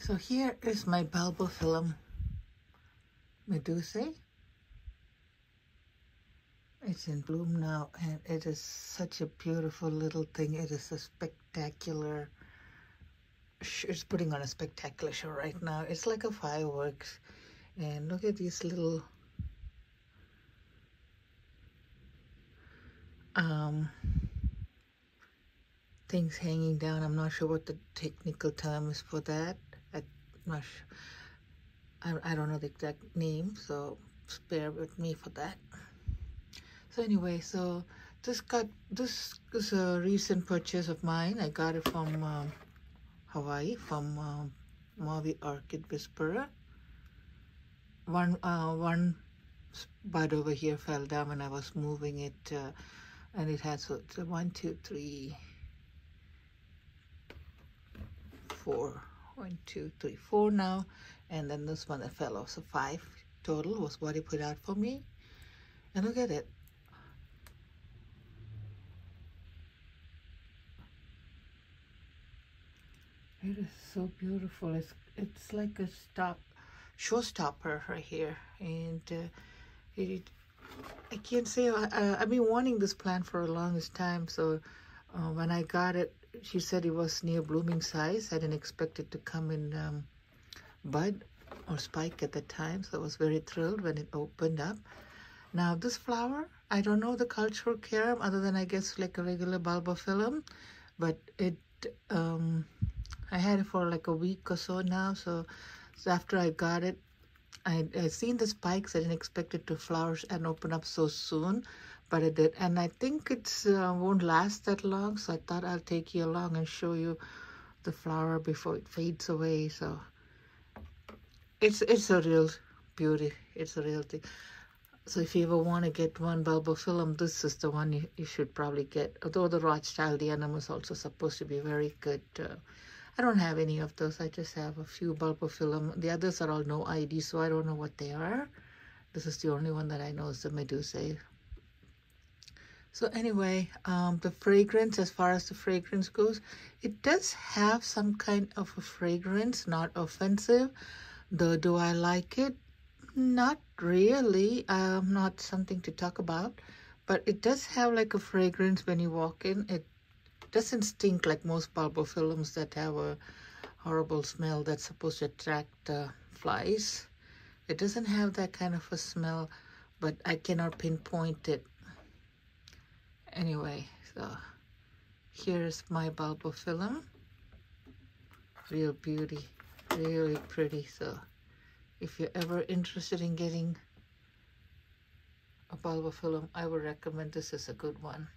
So here is my bulbophyllum medusae. It's in bloom now and it is such a beautiful little thing. It is a spectacular, it's putting on a spectacular show right now. It's like a fireworks and look at these little um, things hanging down. I'm not sure what the technical term is for that. Not sure. I, I don't know the exact name, so spare with me for that. So anyway, so this got this is a recent purchase of mine. I got it from um, Hawaii from um, Maui Orchid Whisperer. One uh, one bud over here fell down when I was moving it, uh, and it has so one, two, three, four. One, two, three, four now, and then this one that fell off. So five total was what he put out for me. And look at it. It is so beautiful. It's it's like a stop, showstopper right here, and uh, it. I can't say I, I've been wanting this plant for a longest time. So uh, when I got it, she said it was near blooming size. I didn't expect it to come in um, bud or spike at the time. So I was very thrilled when it opened up. Now this flower, I don't know the cultural carum other than I guess like a regular bulbophyllum, but it um, I had it for like a week or so now. So, so after I got it, I, I seen the spikes. I didn't expect it to flourish and open up so soon, but it did. And I think it uh, won't last that long. So I thought I'll take you along and show you the flower before it fades away. So it's it's a real beauty. It's a real thing. So if you ever want to get one bulbophyllum, this is the one you, you should probably get. Although the Rothschildianum is also supposed to be very good. Uh, I don't have any of those. I just have a few bulbophyllum. The others are all no ID, so I don't know what they are. This is the only one that I know is the Medusa. So anyway, um, the fragrance, as far as the fragrance goes, it does have some kind of a fragrance, not offensive. Though, do I like it? Not really. Um, not something to talk about. But it does have like a fragrance when you walk in. It doesn't stink like most bulbophyllums that have a horrible smell that's supposed to attract uh, flies. It doesn't have that kind of a smell, but I cannot pinpoint it. Anyway, so here's my bulbophyllum. Real beauty, really pretty. So if you're ever interested in getting a bulbophyllum, I would recommend this is a good one.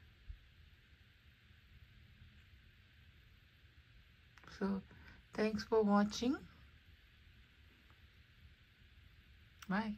So thanks for watching. Bye.